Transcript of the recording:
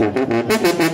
Mm-hmm.